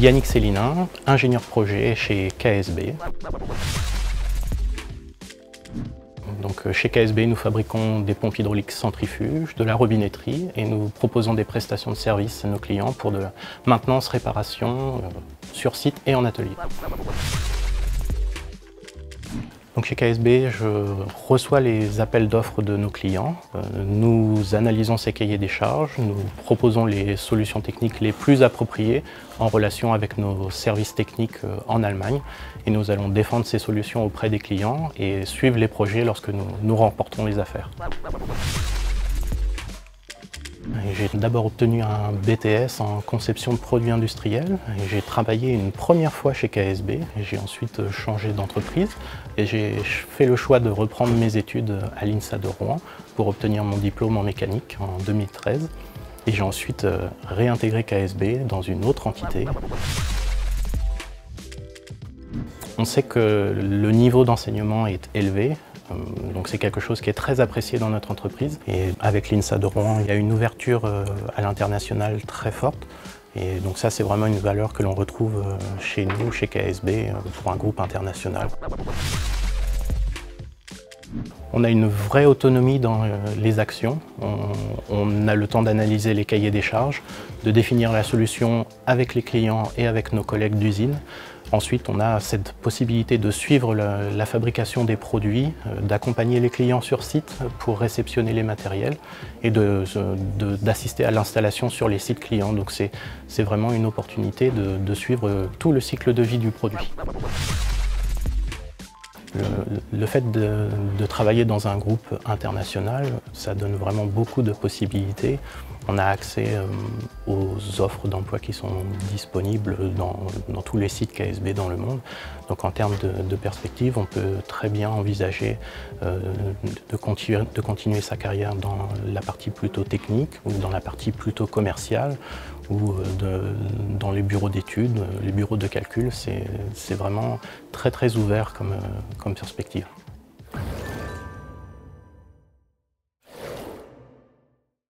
Yannick Célinin, ingénieur projet chez KSB. Donc, euh, chez KSB, nous fabriquons des pompes hydrauliques centrifuges, de la robinetterie et nous proposons des prestations de services à nos clients pour de la maintenance, réparation euh, sur site et en atelier. Donc chez KSB, je reçois les appels d'offres de nos clients. Euh, nous analysons ces cahiers des charges, nous proposons les solutions techniques les plus appropriées en relation avec nos services techniques euh, en Allemagne. Et nous allons défendre ces solutions auprès des clients et suivre les projets lorsque nous, nous remportons les affaires. J'ai d'abord obtenu un BTS en conception de produits industriels. J'ai travaillé une première fois chez KSB. J'ai ensuite changé d'entreprise et j'ai fait le choix de reprendre mes études à l'INSA de Rouen pour obtenir mon diplôme en mécanique en 2013. Et j'ai ensuite euh, réintégré KSB dans une autre entité. On sait que le niveau d'enseignement est élevé, euh, donc c'est quelque chose qui est très apprécié dans notre entreprise. Et avec l'INSA de Rouen, il y a une ouverture euh, à l'international très forte. Et donc ça, c'est vraiment une valeur que l'on retrouve euh, chez nous, chez KSB, pour un groupe international. On a une vraie autonomie dans les actions. On, a le temps d'analyser les cahiers des charges, de définir la solution avec les clients et avec nos collègues d'usine. Ensuite, on a cette possibilité de suivre la, fabrication des produits, euh, d'accompagner les clients sur site pour réceptionner les matériels et d'assister à l'installation sur les sites clients. Donc c'est vraiment une opportunité de suivre tout le cycle de vie du produit. Le, fait de, travailler dans un groupe international, ça donne vraiment beaucoup de possibilités. On a accès euh, aux offres d'emploi qui sont disponibles dans, tous les sites KSB dans le monde. Donc en termes de, perspective, on peut très bien envisager euh, de, continuer, sa carrière dans la partie plutôt technique ou dans la partie plutôt commerciale ou euh, dans les bureaux d'études, les bureaux de calcul. C'est vraiment très très ouvert comme perspective.